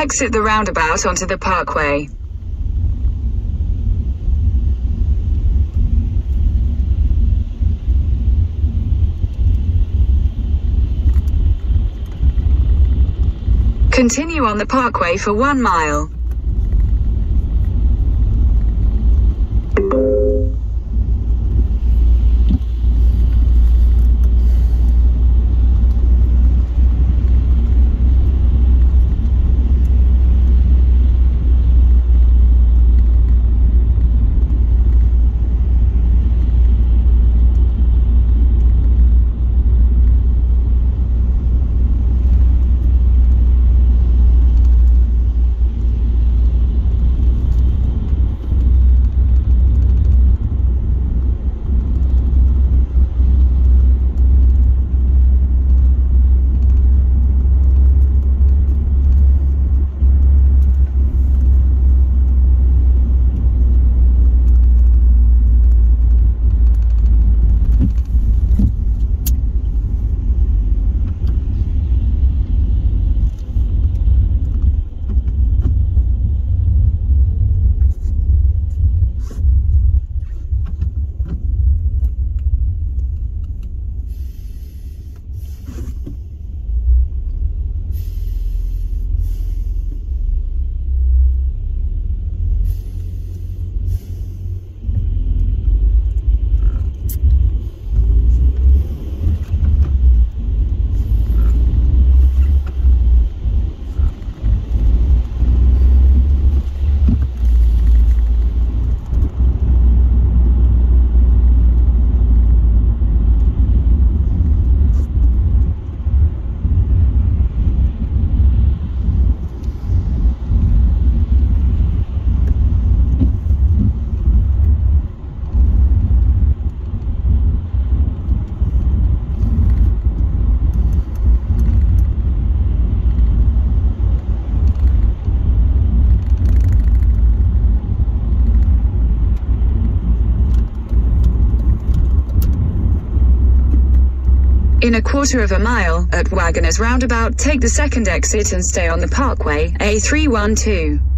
Exit the roundabout onto the parkway. Continue on the parkway for one mile. In a quarter of a mile, at Waggoners Roundabout, take the second exit and stay on the parkway, A312.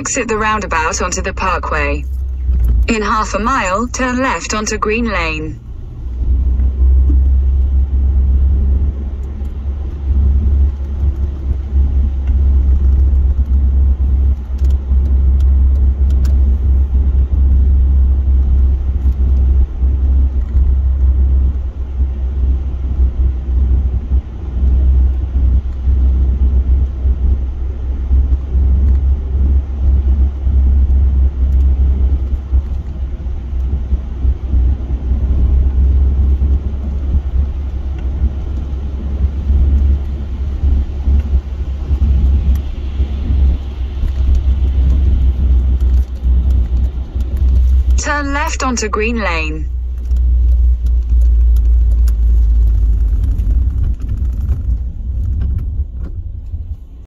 Exit the roundabout onto the parkway. In half a mile, turn left onto Green Lane. Turn left onto Green Lane.